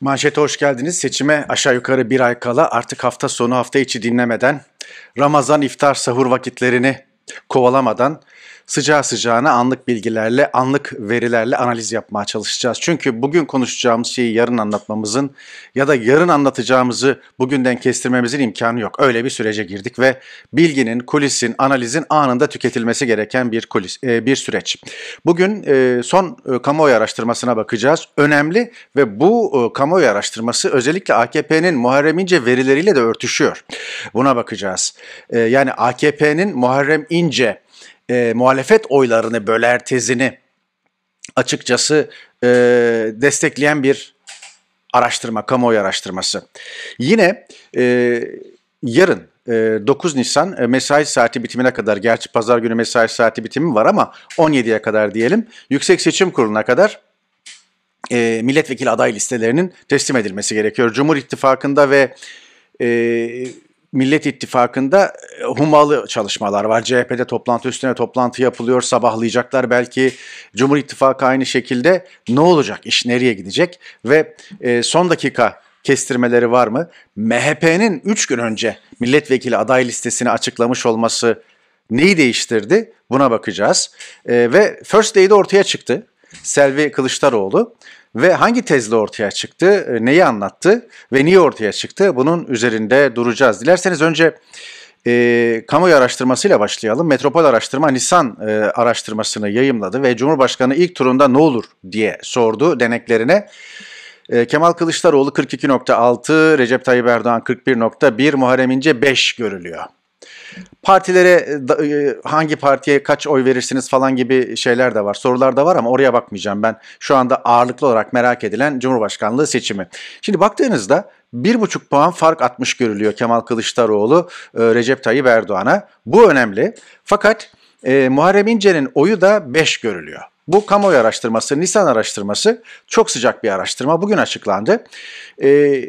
Manşete hoş geldiniz. Seçime aşağı yukarı bir ay kala artık hafta sonu hafta içi dinlemeden Ramazan iftar sahur vakitlerini kovalamadan sıcağı sıcağına anlık bilgilerle, anlık verilerle analiz yapmaya çalışacağız. Çünkü bugün konuşacağımız şeyi yarın anlatmamızın ya da yarın anlatacağımızı bugünden kestirmemizin imkanı yok. Öyle bir sürece girdik ve bilginin, kulisin, analizin anında tüketilmesi gereken bir kulis, e, bir süreç. Bugün e, son e, kamuoyu araştırmasına bakacağız. Önemli ve bu kamuoyu araştırması özellikle AKP'nin Muharrem İnce verileriyle de örtüşüyor. Buna bakacağız. Yani AKP'nin Muharrem İnce e, muhalefet oylarını böler tezini açıkçası e, destekleyen bir araştırma, kamuoyu araştırması. Yine e, yarın 9 Nisan mesai saati bitimine kadar, gerçi pazar günü mesai saati bitimi var ama 17'ye kadar diyelim, Yüksek Seçim Kurulu'na kadar e, milletvekili aday listelerinin teslim edilmesi gerekiyor. Cumhur İttifakı'nda ve e, Millet İttifakı'nda e, humalı çalışmalar var. CHP'de toplantı üstüne toplantı yapılıyor, sabahlayacaklar. Belki Cumhur İttifakı aynı şekilde ne olacak, iş nereye gidecek ve e, son dakika kestirmeleri var mı? MHP'nin 3 gün önce milletvekili aday listesini açıklamış olması neyi değiştirdi? Buna bakacağız. E, ve First Day'de ortaya çıktı. Selvi Kılıçdaroğlu ve hangi tezle ortaya çıktı, e, neyi anlattı ve niye ortaya çıktı bunun üzerinde duracağız. Dilerseniz önce e, kamuoyu araştırmasıyla başlayalım. Metropol Araştırma Nisan e, araştırmasını yayımladı ve Cumhurbaşkanı ilk turunda ne olur diye sordu deneklerine. E, Kemal Kılıçdaroğlu 42.6, Recep Tayyip Erdoğan 41.1, Muharrem İnce 5 görülüyor partilere e, hangi partiye kaç oy verirsiniz falan gibi şeyler de var. Sorular da var ama oraya bakmayacağım ben. Şu anda ağırlıklı olarak merak edilen Cumhurbaşkanlığı seçimi. Şimdi baktığınızda bir buçuk puan fark atmış görülüyor Kemal Kılıçdaroğlu e, Recep Tayyip Erdoğan'a. Bu önemli. Fakat e, Muharrem İnce'nin oyu da 5 görülüyor. Bu kamuoyu araştırması, Nisan araştırması çok sıcak bir araştırma. Bugün açıklandı. E,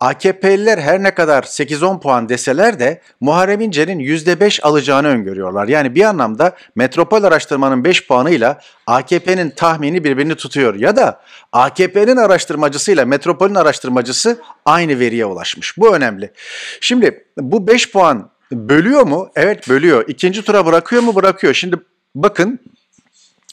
AKP'liler her ne kadar 8-10 puan deseler de Muharrem İnce'nin %5 alacağını öngörüyorlar. Yani bir anlamda metropol araştırmanın 5 puanıyla AKP'nin tahmini birbirini tutuyor. Ya da AKP'nin araştırmacısıyla metropolün araştırmacısı aynı veriye ulaşmış. Bu önemli. Şimdi bu 5 puan bölüyor mu? Evet bölüyor. İkinci tura bırakıyor mu? Bırakıyor. Şimdi bakın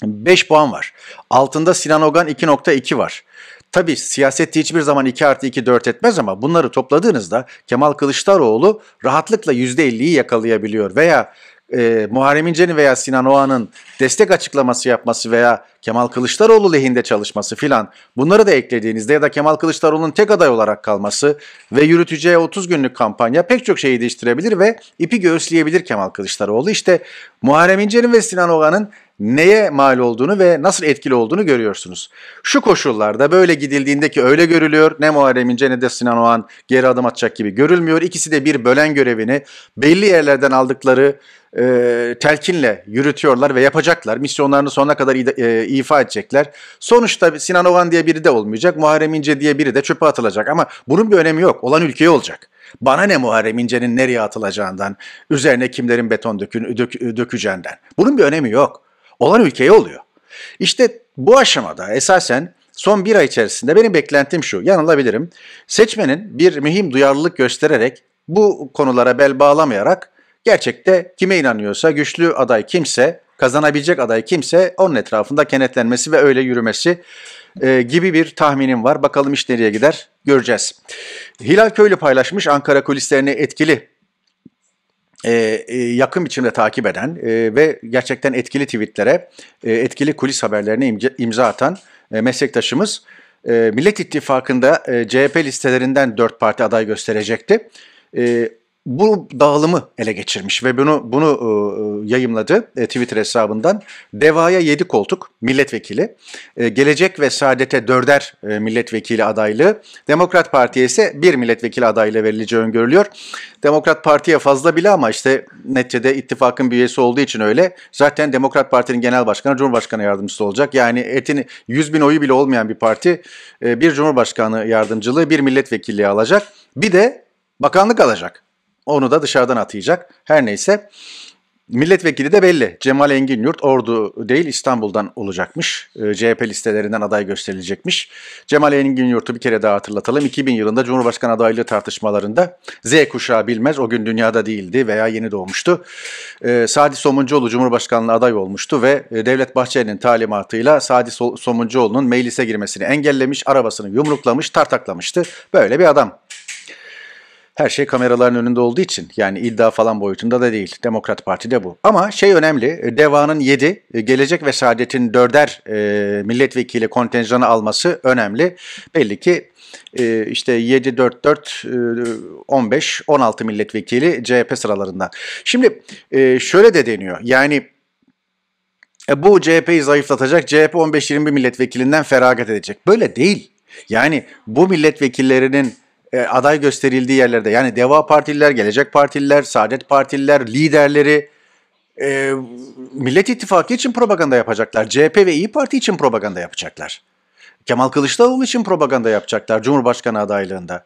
5 puan var. Altında Sinan Ogan 2.2 var. Tabi siyasette hiçbir zaman 2 artı 2 4 etmez ama bunları topladığınızda Kemal Kılıçdaroğlu rahatlıkla %50'yi yakalayabiliyor veya e, Muharrem İnce'nin veya Sinan Oğan'ın destek açıklaması yapması veya Kemal Kılıçdaroğlu lehinde çalışması filan bunları da eklediğinizde ya da Kemal Kılıçdaroğlu'nun tek aday olarak kalması ve yürüteceği 30 günlük kampanya pek çok şeyi değiştirebilir ve ipi göğüsleyebilir Kemal Kılıçdaroğlu. İşte Muharrem İnce'nin ve Sinan Oğan'ın neye mal olduğunu ve nasıl etkili olduğunu görüyorsunuz. Şu koşullarda böyle gidildiğinde ki öyle görülüyor. Ne Muharrem İnce ne de Sinan Oğan geri adım atacak gibi görülmüyor. İkisi de bir bölen görevini belli yerlerden aldıkları e, telkinle yürütüyorlar ve yapacaklar. Misyonlarını sonuna kadar e, ifa edecekler. Sonuçta Sinan Oğan diye biri de olmayacak. Muharrem İnce diye biri de çöpe atılacak. Ama bunun bir önemi yok. Olan ülkeye olacak. Bana ne Muharrem İnce'nin nereye atılacağından, üzerine kimlerin beton dökün, dök, dökeceğinden. Bunun bir önemi yok olan ülkeye oluyor. İşte bu aşamada esasen son bir ay içerisinde benim beklentim şu, yanılabilirim. Seçmenin bir mühim duyarlılık göstererek bu konulara bel bağlamayarak gerçekte kime inanıyorsa, güçlü aday kimse, kazanabilecek aday kimse onun etrafında kenetlenmesi ve öyle yürümesi e, gibi bir tahminim var. Bakalım iş nereye gider göreceğiz. Hilal Köylü paylaşmış Ankara kulislerini etkili e, e, yakın biçimde takip eden e, ve gerçekten etkili tweetlere, e, etkili kulis haberlerine imza, imza atan e, meslektaşımız e, Millet İttifakı'nda e, CHP listelerinden dört parti aday gösterecekti. E, bu dağılımı ele geçirmiş ve bunu bunu e, yayımladı e, Twitter hesabından. Deva'ya 7 koltuk milletvekili, e, Gelecek ve Saadet'e dörder e, milletvekili adaylığı, Demokrat Parti'ye ise bir milletvekili adaylığı verileceği öngörülüyor. Demokrat Parti'ye fazla bile ama işte neticede ittifakın bir üyesi olduğu için öyle. Zaten Demokrat Parti'nin genel başkanı Cumhurbaşkanı yardımcısı olacak. Yani etini 100 bin oyu bile olmayan bir parti e, bir Cumhurbaşkanı yardımcılığı, bir milletvekilliği alacak. Bir de bakanlık alacak. Onu da dışarıdan atayacak. Her neyse. Milletvekili de belli. Cemal Engin Yurt Ordu değil İstanbul'dan olacakmış. E, CHP listelerinden aday gösterilecekmiş. Cemal Engin Yurt'u bir kere daha hatırlatalım. 2000 yılında Cumhurbaşkanı adaylığı tartışmalarında Z kuşağı bilmez o gün dünyada değildi veya yeni doğmuştu. E, Sadi Somuncuoğlu Cumhurbaşkanlığı aday olmuştu ve e, Devlet Bahçeli'nin talimatıyla Sadi Somuncuoğlu'nun meclise girmesini engellemiş, arabasını yumruklamış, tartaklamıştı. Böyle bir adam. Her şey kameraların önünde olduğu için yani iddia falan boyutunda da değil. Demokrat Parti de bu. Ama şey önemli. E, Deva'nın 7, e, Gelecek ve Saadet'in 4'er e, milletvekili kontenjanı alması önemli. Belli ki e, işte 7, 4, 4, 15, 16 milletvekili CHP sıralarından. Şimdi e, şöyle de deniyor. Yani e, bu CHP'yi zayıflatacak. CHP 15-21 milletvekilinden feragat edecek. Böyle değil. Yani bu milletvekillerinin e, aday gösterildiği yerlerde yani Deva Partililer, Gelecek Partililer, Saadet Partililer, liderleri e, Millet İttifakı için propaganda yapacaklar. CHP ve İyi Parti için propaganda yapacaklar. Kemal Kılıçdaroğlu için propaganda yapacaklar Cumhurbaşkanı adaylığında.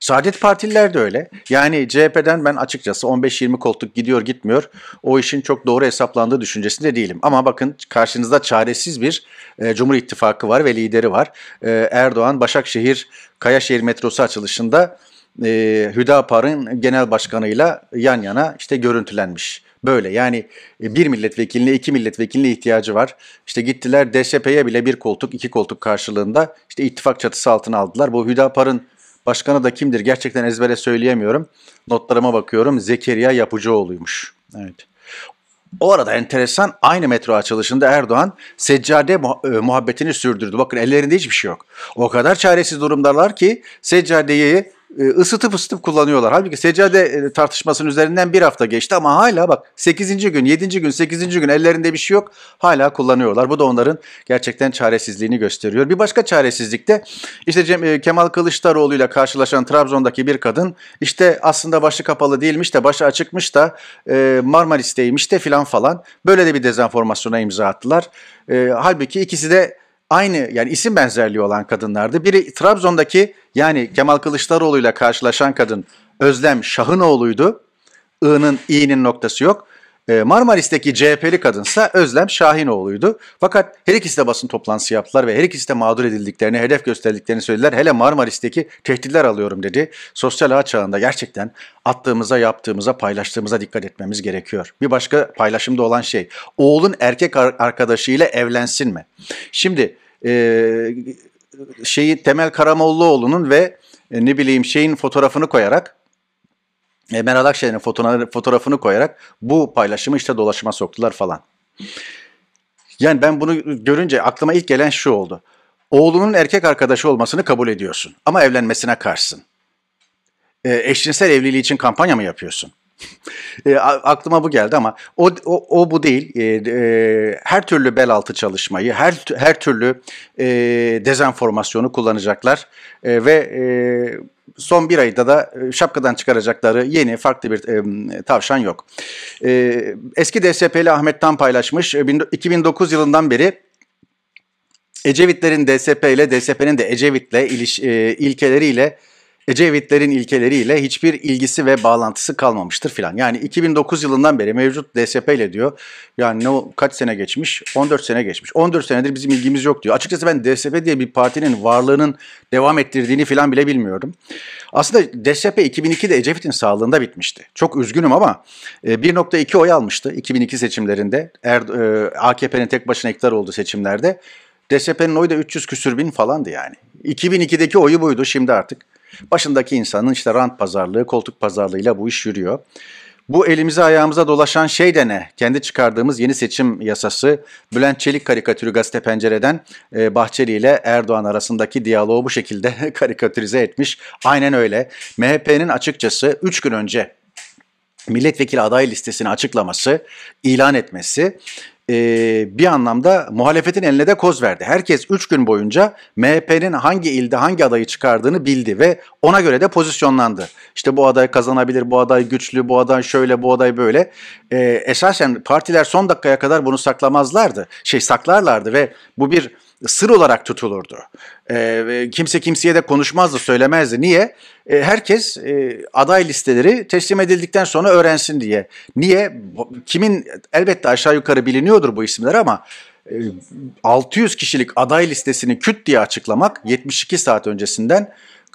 Saadet Partililer de öyle. Yani CHP'den ben açıkçası 15-20 koltuk gidiyor gitmiyor. O işin çok doğru hesaplandığı düşüncesinde değilim. Ama bakın karşınızda çaresiz bir e, Cumhur İttifakı var ve lideri var. E, Erdoğan Başakşehir Kayaşehir metrosu açılışında e, Hüdapar'ın genel başkanıyla yan yana işte görüntülenmiş. Böyle yani e, bir milletvekiline iki milletvekiline ihtiyacı var. İşte gittiler DSP'ye bile bir koltuk iki koltuk karşılığında işte ittifak çatısı altına aldılar. Bu Hüdapar'ın Başkanı da kimdir gerçekten ezbere söyleyemiyorum. Notlarıma bakıyorum. Zekeriya Yapıcıoğlu'ymuş. Evet. O arada enteresan aynı metro açılışında Erdoğan seccade e, muhabbetini sürdürdü. Bakın ellerinde hiçbir şey yok. O kadar çaresiz durumdalar ki seccadeyi ısıtıp ısıtıp kullanıyorlar. Halbuki seccade e, tartışmasının üzerinden bir hafta geçti ama hala bak 8. gün, 7. gün, 8. gün ellerinde bir şey yok. Hala kullanıyorlar. Bu da onların gerçekten çaresizliğini gösteriyor. Bir başka çaresizlik de işte Cem, e, Kemal Kılıçdaroğlu ile karşılaşan Trabzon'daki bir kadın işte aslında başı kapalı değilmiş de başı açıkmış da Marmaris'teymiş de filan falan. Böyle de bir dezenformasyona imza attılar. halbuki ikisi de aynı yani isim benzerliği olan kadınlardı. Biri Trabzon'daki yani Kemal Kılıçdaroğlu ile karşılaşan kadın Özlem Şahınoğlu'ydu. I'nın i'nin noktası yok. Ee, Marmaris'teki CHP'li kadınsa Özlem Şahinoğlu'ydu. Fakat her ikisi de basın toplantısı yaptılar ve her ikisi de mağdur edildiklerini, hedef gösterdiklerini söylediler. Hele Marmaris'teki tehditler alıyorum dedi. Sosyal ağ çağında gerçekten attığımıza, yaptığımıza, paylaştığımıza dikkat etmemiz gerekiyor. Bir başka paylaşımda olan şey, oğlun erkek arkadaşıyla evlensin mi? Şimdi e, şeyi Temel Karamollaoğlu'nun ve e, ne bileyim şeyin fotoğrafını koyarak e, Meral Akşener'in fotoğrafını koyarak bu paylaşımı işte dolaşıma soktular falan. Yani ben bunu görünce aklıma ilk gelen şu oldu. Oğlunun erkek arkadaşı olmasını kabul ediyorsun ama evlenmesine karşısın. E, eşcinsel evliliği için kampanya mı yapıyorsun? E, aklıma bu geldi ama o, o, o bu değil. E, e, her türlü bel altı çalışmayı, her her türlü e, dezenformasyonu kullanacaklar e, ve e, son bir ayda da e, şapkadan çıkaracakları yeni farklı bir e, tavşan yok. E, eski DSP'li Ahmet Tan paylaşmış. 2009 yılından beri Ecevitlerin DSP ile DSP'nin de Ecevit'le iliş, e, ilkeleriyle Ecevitlerin ilkeleriyle hiçbir ilgisi ve bağlantısı kalmamıştır filan. Yani 2009 yılından beri mevcut DSP ile diyor. Yani ne kaç sene geçmiş? 14 sene geçmiş. 14 senedir bizim ilgimiz yok diyor. Açıkçası ben DSP diye bir partinin varlığının devam ettirdiğini filan bile bilmiyorum. Aslında DSP 2002'de Ecevit'in sağlığında bitmişti. Çok üzgünüm ama 1.2 e, oy almıştı 2002 seçimlerinde. Er, e, AKP'nin tek başına iktidar olduğu seçimlerde. DSP'nin oyu da 300 küsür bin falandı yani. 2002'deki oyu buydu şimdi artık. Başındaki insanın işte rant pazarlığı, koltuk pazarlığıyla bu iş yürüyor. Bu elimize ayağımıza dolaşan şey de ne? Kendi çıkardığımız yeni seçim yasası Bülent Çelik karikatürü gazete pencereden e, Bahçeli ile Erdoğan arasındaki diyaloğu bu şekilde karikatürize etmiş. Aynen öyle. MHP'nin açıkçası 3 gün önce milletvekili aday listesini açıklaması, ilan etmesi e, bir anlamda muhalefetin eline de koz verdi. Herkes 3 gün boyunca MHP'nin hangi ilde hangi adayı çıkardığını bildi ve ona göre de pozisyonlandı. İşte bu aday kazanabilir, bu aday güçlü, bu aday şöyle, bu aday böyle. E, esasen partiler son dakikaya kadar bunu saklamazlardı. Şey saklarlardı ve bu bir sır olarak tutulurdu. E, kimse kimseye de konuşmazdı, söylemezdi. Niye? E, herkes e, aday listeleri teslim edildikten sonra öğrensin diye. Niye? Kimin elbette aşağı yukarı biliniyordur bu isimler ama 600 kişilik aday listesini küt diye açıklamak 72 saat öncesinden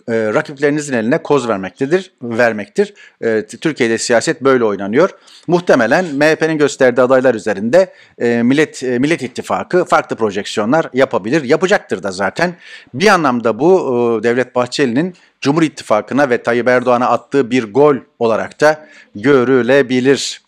e, rakiplerinizin eline koz vermektedir, vermektir. E, Türkiye'de siyaset böyle oynanıyor. Muhtemelen MHP'nin gösterdiği adaylar üzerinde e, Millet e, Millet İttifakı farklı projeksiyonlar yapabilir, yapacaktır da zaten. Bir anlamda bu e, Devlet Bahçeli'nin Cumhur İttifakı'na ve Tayyip Erdoğan'a attığı bir gol olarak da görülebilir.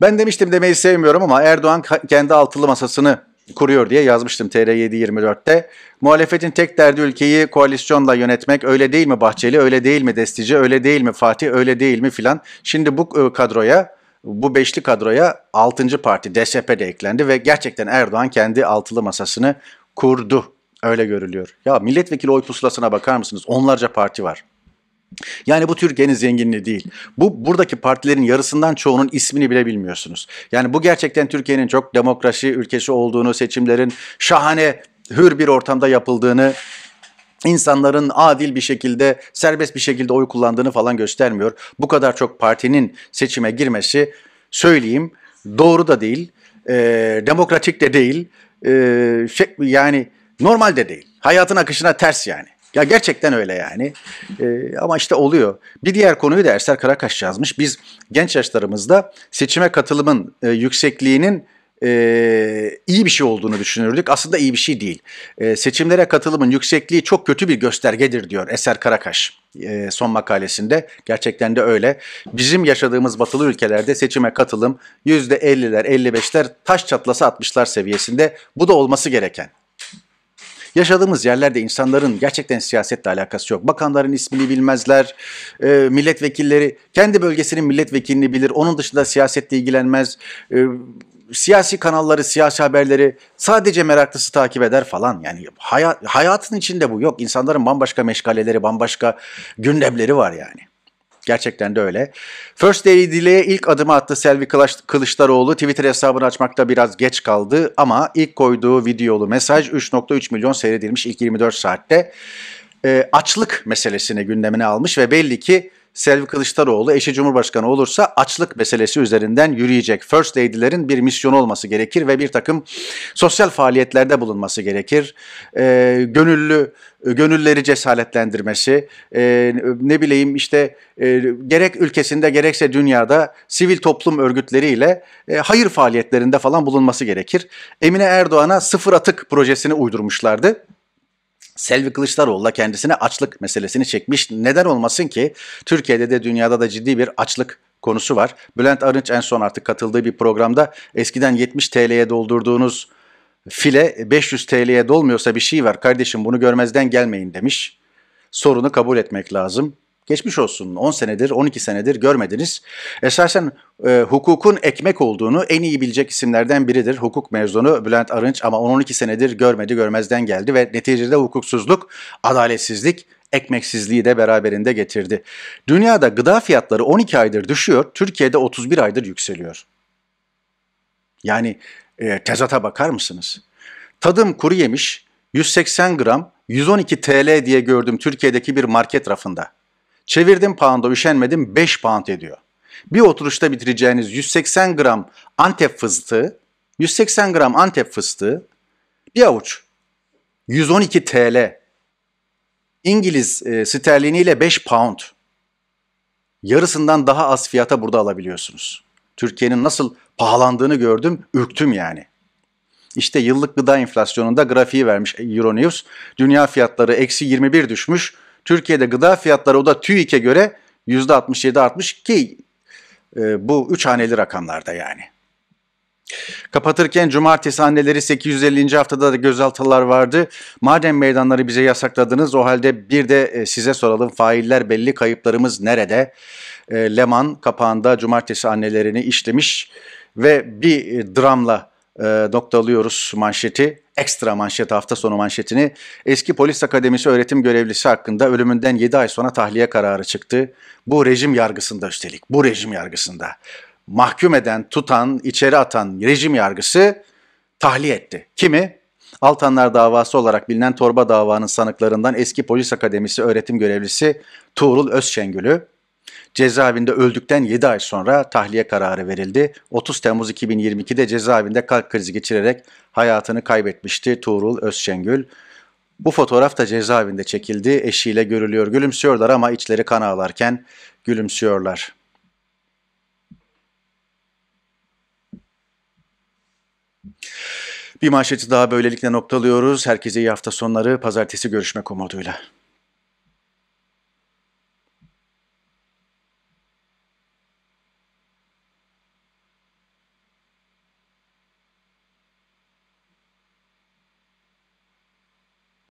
Ben demiştim demeyi sevmiyorum ama Erdoğan kendi altılı masasını kuruyor diye yazmıştım TR724'te. Muhalefetin tek derdi ülkeyi koalisyonla yönetmek öyle değil mi Bahçeli, öyle değil mi Destici, öyle değil mi Fatih, öyle değil mi filan. Şimdi bu e, kadroya, bu beşli kadroya altıncı parti DSP de eklendi ve gerçekten Erdoğan kendi altılı masasını kurdu. Öyle görülüyor. Ya milletvekili oy pusulasına bakar mısınız? Onlarca parti var. Yani bu Türkiye'nin zenginliği değil. Bu buradaki partilerin yarısından çoğunun ismini bile bilmiyorsunuz. Yani bu gerçekten Türkiye'nin çok demokrasi ülkesi olduğunu, seçimlerin şahane hür bir ortamda yapıldığını, insanların adil bir şekilde, serbest bir şekilde oy kullandığını falan göstermiyor. Bu kadar çok partinin seçime girmesi söyleyeyim doğru da değil, e, demokratik de değil, e, şey, yani normal de değil. Hayatın akışına ters yani. Ya gerçekten öyle yani. Ee, ama işte oluyor. Bir diğer konuyu da Ersel Karakaş yazmış. Biz genç yaşlarımızda seçime katılımın e, yüksekliğinin e, iyi bir şey olduğunu düşünürdük. Aslında iyi bir şey değil. E, seçimlere katılımın yüksekliği çok kötü bir göstergedir diyor Eser Karakaş e, son makalesinde. Gerçekten de öyle. Bizim yaşadığımız batılı ülkelerde seçime katılım %50'ler, 55'ler taş çatlası 60'lar seviyesinde. Bu da olması gereken. Yaşadığımız yerlerde insanların gerçekten siyasetle alakası yok. Bakanların ismini bilmezler, e, milletvekilleri kendi bölgesinin milletvekilini bilir, onun dışında siyasetle ilgilenmez. E, siyasi kanalları, siyasi haberleri sadece meraklısı takip eder falan. Yani hayat, hayatın içinde bu yok. İnsanların bambaşka meşgaleleri, bambaşka gündemleri var yani. Gerçekten de öyle. First Lady'liğe ilk adımı attı Selvi Kılıçdaroğlu. Twitter hesabını açmakta biraz geç kaldı ama ilk koyduğu videolu mesaj 3.3 milyon seyredilmiş ilk 24 saatte. E, açlık meselesini gündemine almış ve belli ki Selvi Kılıçdaroğlu eşi Cumhurbaşkanı olursa açlık meselesi üzerinden yürüyecek. First Lady'lerin bir misyonu olması gerekir ve bir takım sosyal faaliyetlerde bulunması gerekir. E, gönüllü gönülleri cesaretlendirmesi, e, ne bileyim işte e, gerek ülkesinde gerekse dünyada sivil toplum örgütleriyle e, hayır faaliyetlerinde falan bulunması gerekir. Emine Erdoğan'a sıfır atık projesini uydurmuşlardı. Selvi Kılıçdaroğlu da kendisine açlık meselesini çekmiş. Neden olmasın ki Türkiye'de de dünyada da ciddi bir açlık konusu var. Bülent Arınç en son artık katıldığı bir programda eskiden 70 TL'ye doldurduğunuz file 500 TL'ye dolmuyorsa bir şey var kardeşim bunu görmezden gelmeyin demiş. Sorunu kabul etmek lazım. Geçmiş olsun 10 senedir 12 senedir görmediniz. Esasen e, hukukun ekmek olduğunu en iyi bilecek isimlerden biridir. Hukuk mezunu Bülent Arınç ama 10-12 senedir görmedi görmezden geldi ve neticede hukuksuzluk, adaletsizlik, ekmeksizliği de beraberinde getirdi. Dünyada gıda fiyatları 12 aydır düşüyor, Türkiye'de 31 aydır yükseliyor. Yani e, tezata bakar mısınız? Tadım kuru yemiş 180 gram 112 TL diye gördüm Türkiye'deki bir market rafında. Çevirdim pound'a üşenmedim 5 pound ediyor. Bir oturuşta bitireceğiniz 180 gram Antep fıstığı, 180 gram Antep fıstığı bir avuç 112 TL. İngiliz e, sterliniyle 5 pound. Yarısından daha az fiyata burada alabiliyorsunuz. Türkiye'nin nasıl pahalandığını gördüm, ürktüm yani. İşte yıllık gıda enflasyonunda grafiği vermiş Euronews. Dünya fiyatları eksi 21 düşmüş, Türkiye'de gıda fiyatları o da TÜİK'e göre %67 artmış ki e, bu üç haneli rakamlarda yani. Kapatırken cumartesi anneleri 850. haftada da gözaltılar vardı. Madem meydanları bize yasakladınız o halde bir de e, size soralım failler belli kayıplarımız nerede? E, Leman kapağında cumartesi annelerini işlemiş ve bir e, dramla noktalıyoruz manşeti. Ekstra manşet hafta sonu manşetini. Eski Polis Akademisi öğretim görevlisi hakkında ölümünden 7 ay sonra tahliye kararı çıktı. Bu rejim yargısında üstelik. Bu rejim yargısında. Mahkum eden, tutan, içeri atan rejim yargısı tahliye etti. Kimi? Altanlar davası olarak bilinen torba davanın sanıklarından eski polis akademisi öğretim görevlisi Tuğrul Özşengül'ü cezaevinde öldükten 7 ay sonra tahliye kararı verildi. 30 Temmuz 2022'de cezaevinde kalp krizi geçirerek hayatını kaybetmişti Tuğrul Özşengül. Bu fotoğraf da cezaevinde çekildi. Eşiyle görülüyor. Gülümsüyorlar ama içleri kan ağlarken gülümsüyorlar. Bir manşeti daha böylelikle noktalıyoruz. Herkese iyi hafta sonları. Pazartesi görüşmek umuduyla.